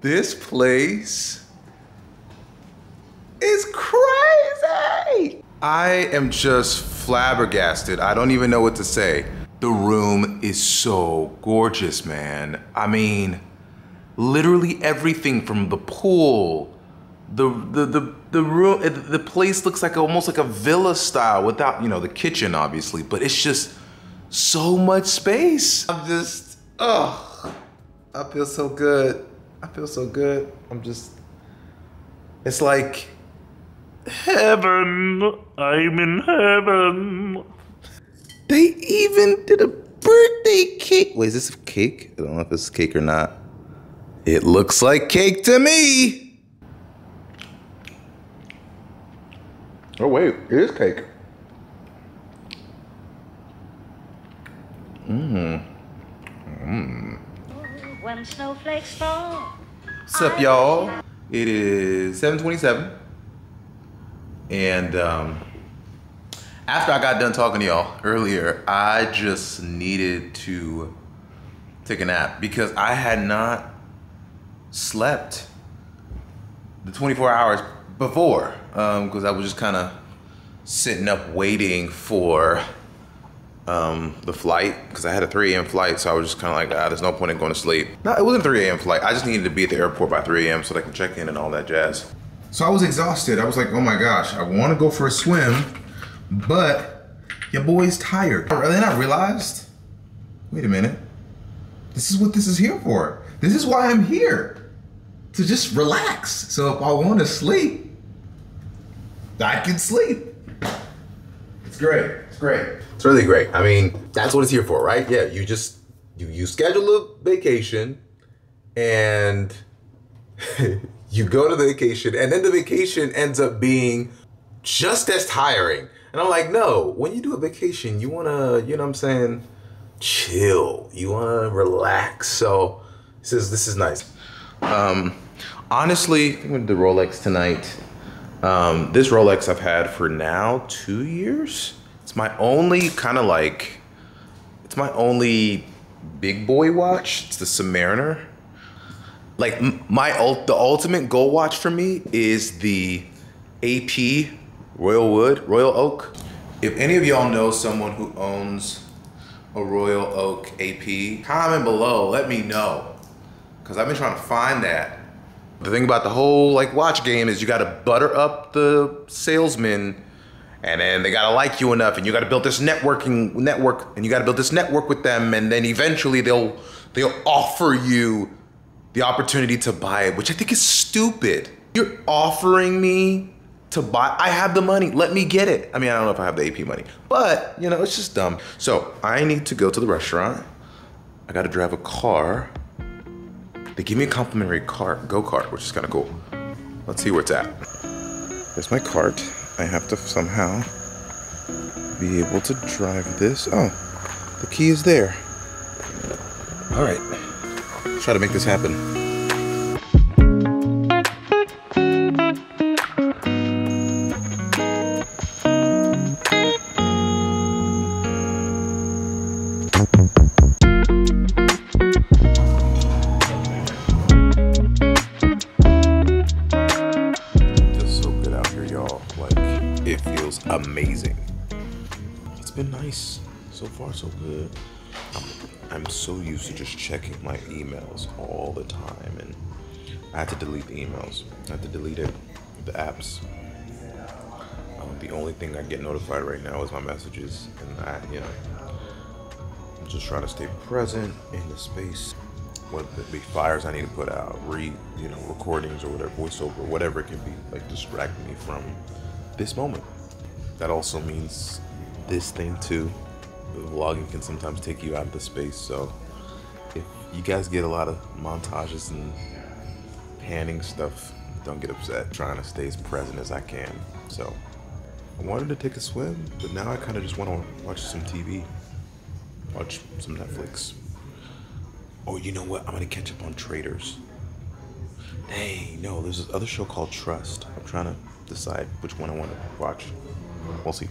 this place is crazy. I am just flabbergasted. I don't even know what to say. The room is so gorgeous, man. I mean, literally everything from the pool, the the the the room, eh, the place looks like almost like a villa style without you know the kitchen obviously, but it's just so much space. I'm just oh, I feel so good. I feel so good. I'm just. It's like Heaven, I'm in heaven. They even did a birthday cake. Wait, is this a cake? I don't know if it's cake or not. It looks like cake to me. Oh wait, it is cake. Mmm. Mmm. When snowflakes fall. What's up, y'all? It is 727. And um, after I got done talking to y'all earlier, I just needed to take a nap because I had not slept the 24 hours before because I was just kind of sitting up waiting for um, the flight because I had a 3 a.m. flight, so I was just kind of like, ah, there's no point in going to sleep. No, it wasn't 3 a.m. flight. I just needed to be at the airport by 3 a.m. so they can check in and all that jazz. So I was exhausted. I was like, oh my gosh, I want to go for a swim, but your boy's tired. And then I realized, wait a minute, this is what this is here for. This is why I'm here to just relax. So if I want to sleep, I can sleep. It's great. It's great. It's really great. I mean, that's what it's here for, right? Yeah, you just you you schedule a vacation and you go to the vacation and then the vacation ends up being just as tiring. And I'm like, no, when you do a vacation, you wanna, you know what I'm saying, chill. You wanna relax. So this is this is nice. Um honestly, I'm gonna do Rolex tonight. Um, this Rolex I've had for now two years. It's my only kind of like, it's my only big boy watch. It's the Submariner. Like my the ultimate gold watch for me is the AP Royal Wood, Royal Oak. If any of y'all know someone who owns a Royal Oak AP, comment below, let me know. Cause I've been trying to find that. The thing about the whole like watch game is you gotta butter up the salesman and then they gotta like you enough and you gotta build this networking network and you gotta build this network with them and then eventually they'll they'll offer you the opportunity to buy it, which I think is stupid. You're offering me to buy I have the money, let me get it. I mean I don't know if I have the AP money, but you know, it's just dumb. So I need to go to the restaurant. I gotta drive a car. They give me a complimentary cart, go-kart, which is kind of cool. Let's see where it's at. There's my cart. I have to somehow be able to drive this. Oh, the key is there. All right, try to make this happen. Amazing. It's been nice. So far, so good. I'm, I'm so used to just checking my emails all the time, and I had to delete the emails. I had to delete it, the apps. Um, the only thing I get notified right now is my messages, and I, you know, I'm just trying to stay present in the space. what the be fires I need to put out, read, you know, recordings or whatever, voiceover, whatever it can be, like distract me from this moment. That also means this thing too. The vlogging can sometimes take you out of the space, so if you guys get a lot of montages and panning stuff, don't get upset. trying to stay as present as I can. So I wanted to take a swim, but now I kind of just want to watch some TV, watch some Netflix. Oh, you know what? I'm gonna catch up on Traitors. Hey, no, there's this other show called Trust. I'm trying to decide which one I want to watch. We'll see.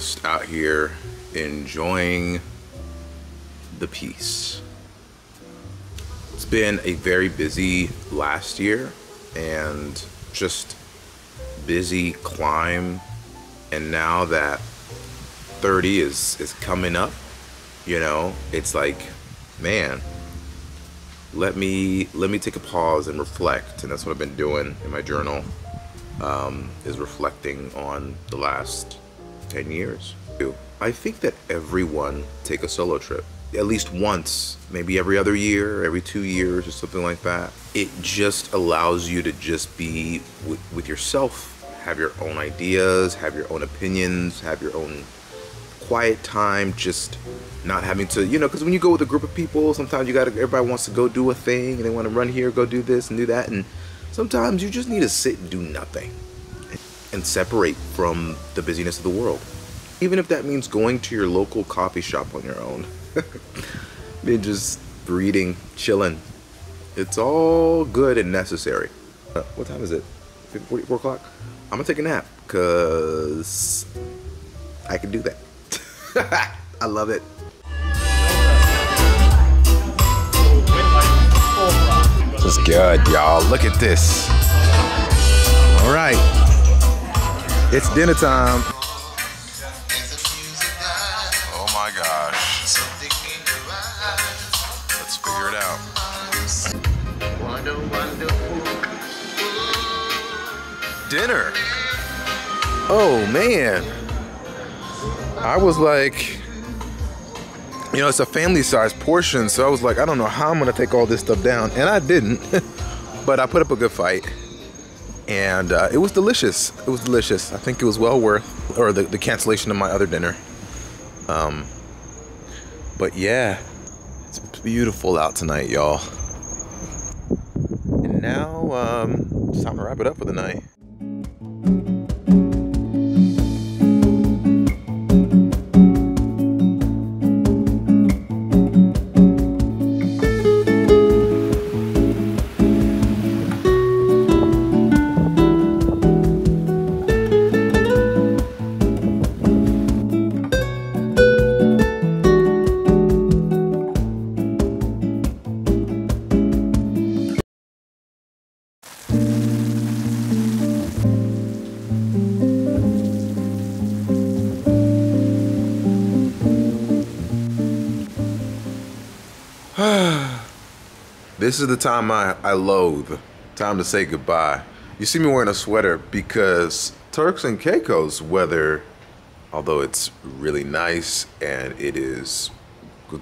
Just out here enjoying the peace. It's been a very busy last year and just busy climb. And now that 30 is, is coming up, you know, it's like, man, let me let me take a pause and reflect. And that's what I've been doing in my journal, um, is reflecting on the last 10 years. I think that everyone take a solo trip at least once, maybe every other year, every two years, or something like that. It just allows you to just be with, with yourself, have your own ideas, have your own opinions, have your own quiet time, just not having to, you know, because when you go with a group of people, sometimes you gotta, everybody wants to go do a thing and they want to run here, go do this and do that. And sometimes you just need to sit and do nothing and separate from the busyness of the world. Even if that means going to your local coffee shop on your own. Mean, just reading, chilling. It's all good and necessary. Uh, what time is it? 4 o'clock? I'm gonna take a nap because I can do that. I love it. This is good, y'all. Look at this. All right. It's dinner time. Oh my gosh. Let's figure it out. Dinner. Oh man. I was like, you know, it's a family size portion, so I was like, I don't know how I'm gonna take all this stuff down. And I didn't, but I put up a good fight. And uh, it was delicious. It was delicious. I think it was well worth, or the, the cancellation of my other dinner. Um, but yeah, it's beautiful out tonight, y'all. And now um, it's time to wrap it up for the night. This is the time I, I loathe. Time to say goodbye. You see me wearing a sweater because Turks and Caicos weather, although it's really nice and it is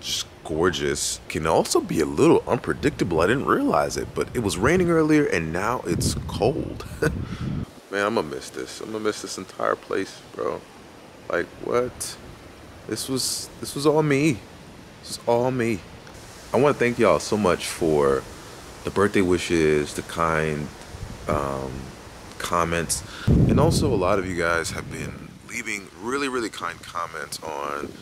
just gorgeous, can also be a little unpredictable. I didn't realize it, but it was raining earlier and now it's cold. Man, I'm gonna miss this. I'm gonna miss this entire place, bro. Like what? This was this was all me. This was all me. I want to thank y'all so much for the birthday wishes, the kind um, comments. And also, a lot of you guys have been leaving really, really kind comments on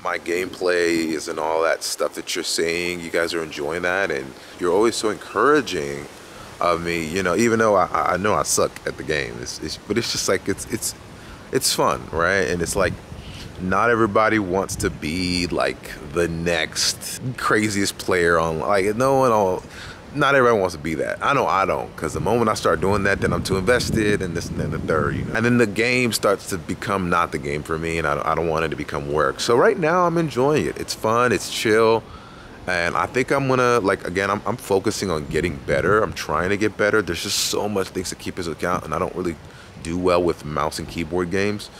my gameplays and all that stuff that you're saying. You guys are enjoying that, and you're always so encouraging of me. You know, even though I, I know I suck at the game, it's, it's, but it's just like it's it's it's fun, right? And it's like not everybody wants to be like the next craziest player on like no one all not everyone wants to be that. I know I don't, because the moment I start doing that, then I'm too invested, and this and then the third, you know. And then the game starts to become not the game for me, and I, don't, I don't want it to become work. So right now, I'm enjoying it. It's fun, it's chill, and I think I'm gonna like again. I'm, I'm focusing on getting better. I'm trying to get better. There's just so much things to keep us account, and I don't really do well with mouse and keyboard games.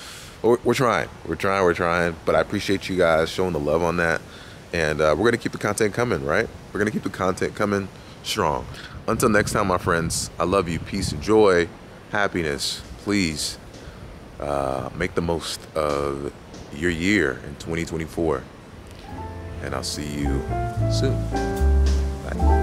We're, we're trying, we're trying, we're trying. But I appreciate you guys showing the love on that, and uh, we're gonna keep the content coming, right? We're gonna keep the content coming strong. Until next time, my friends, I love you. Peace and joy, happiness. Please uh, make the most of your year in 2024. And I'll see you soon. Bye.